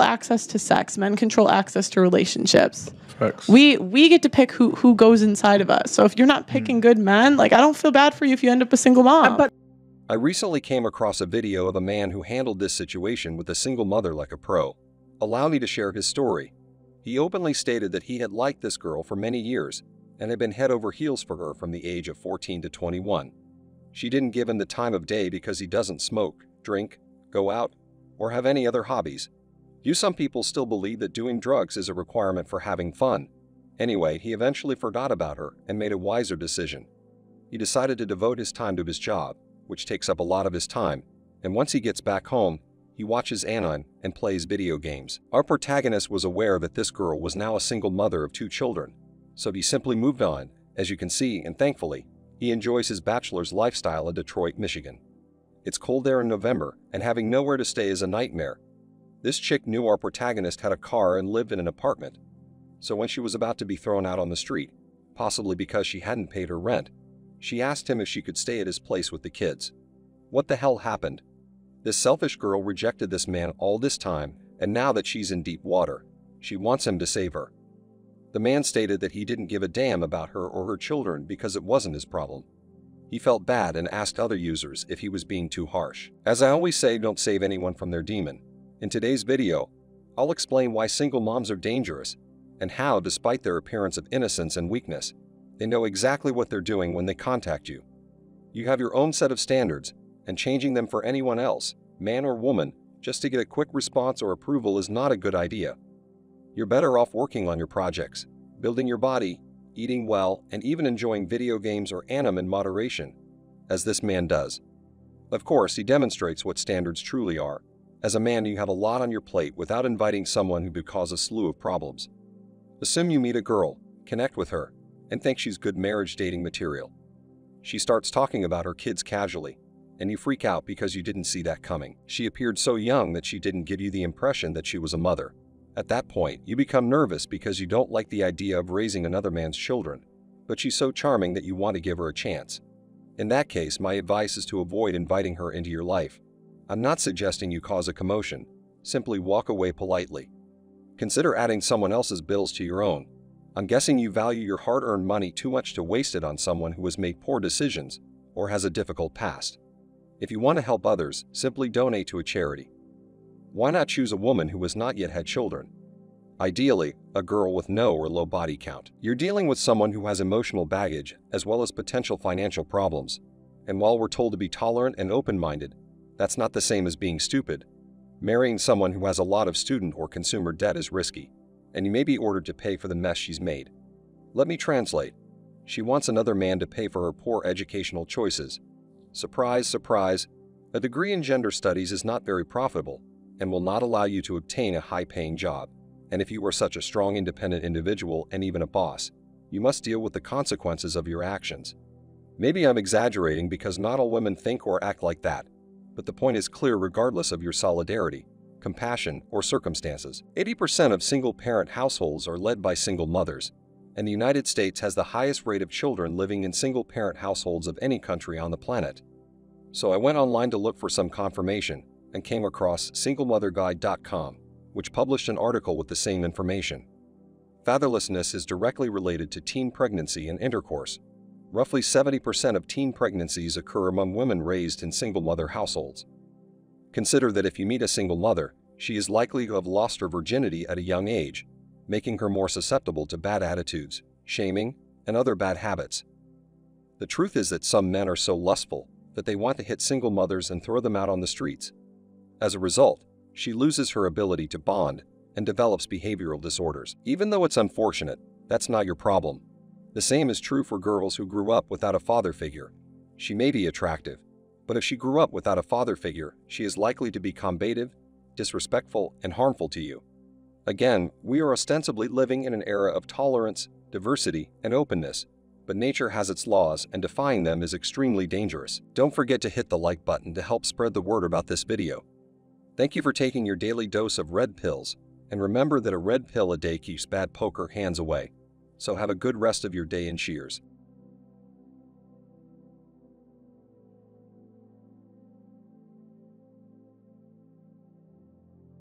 access to sex. Men control access to relationships. Facts. We we get to pick who who goes inside of us. So if you're not hmm. picking good men, like I don't feel bad for you if you end up a single mom. But I recently came across a video of a man who handled this situation with a single mother like a pro. Allow me to share his story. He openly stated that he had liked this girl for many years and had been head over heels for her from the age of 14 to 21. She didn't give him the time of day because he doesn't smoke, drink, go out, or have any other hobbies. You some people still believe that doing drugs is a requirement for having fun. Anyway, he eventually forgot about her and made a wiser decision. He decided to devote his time to his job, which takes up a lot of his time, and once he gets back home, he watches anime and plays video games. Our protagonist was aware that this girl was now a single mother of two children, so he simply moved on, as you can see, and thankfully, he enjoys his bachelor's lifestyle in Detroit, Michigan. It's cold there in November, and having nowhere to stay is a nightmare. This chick knew our protagonist had a car and lived in an apartment, so when she was about to be thrown out on the street, possibly because she hadn't paid her rent, she asked him if she could stay at his place with the kids. What the hell happened? This selfish girl rejected this man all this time, and now that she's in deep water, she wants him to save her. The man stated that he didn't give a damn about her or her children because it wasn't his problem. He felt bad and asked other users if he was being too harsh. As I always say, don't save anyone from their demon. In today's video, I'll explain why single moms are dangerous and how, despite their appearance of innocence and weakness, they know exactly what they're doing when they contact you. You have your own set of standards, and changing them for anyone else, man or woman, just to get a quick response or approval is not a good idea. You're better off working on your projects, building your body, eating well, and even enjoying video games or anime in moderation, as this man does. Of course, he demonstrates what standards truly are. As a man, you have a lot on your plate without inviting someone who could cause a slew of problems. Assume you meet a girl, connect with her, and think she's good marriage dating material. She starts talking about her kids casually, and you freak out because you didn't see that coming. She appeared so young that she didn't give you the impression that she was a mother. At that point, you become nervous because you don't like the idea of raising another man's children, but she's so charming that you want to give her a chance. In that case, my advice is to avoid inviting her into your life. I'm not suggesting you cause a commotion, simply walk away politely. Consider adding someone else's bills to your own. I'm guessing you value your hard earned money too much to waste it on someone who has made poor decisions or has a difficult past. If you want to help others, simply donate to a charity. Why not choose a woman who has not yet had children? Ideally, a girl with no or low body count. You're dealing with someone who has emotional baggage as well as potential financial problems. And while we're told to be tolerant and open minded, that's not the same as being stupid. Marrying someone who has a lot of student or consumer debt is risky, and you may be ordered to pay for the mess she's made. Let me translate. She wants another man to pay for her poor educational choices. Surprise, surprise, a degree in gender studies is not very profitable and will not allow you to obtain a high paying job. And if you are such a strong, independent individual and even a boss, you must deal with the consequences of your actions. Maybe I'm exaggerating because not all women think or act like that, but the point is clear regardless of your solidarity, compassion, or circumstances. 80% of single parent households are led by single mothers, and the United States has the highest rate of children living in single parent households of any country on the planet. So I went online to look for some confirmation and came across singlemotherguide.com, which published an article with the same information. Fatherlessness is directly related to teen pregnancy and intercourse, Roughly 70% of teen pregnancies occur among women raised in single mother households. Consider that if you meet a single mother, she is likely to have lost her virginity at a young age, making her more susceptible to bad attitudes, shaming, and other bad habits. The truth is that some men are so lustful that they want to hit single mothers and throw them out on the streets. As a result, she loses her ability to bond and develops behavioral disorders. Even though it's unfortunate, that's not your problem. The same is true for girls who grew up without a father figure. She may be attractive, but if she grew up without a father figure, she is likely to be combative, disrespectful, and harmful to you. Again, we are ostensibly living in an era of tolerance, diversity, and openness, but nature has its laws and defying them is extremely dangerous. Don't forget to hit the like button to help spread the word about this video. Thank you for taking your daily dose of red pills, and remember that a red pill a day keeps bad poker hands away so have a good rest of your day and cheers.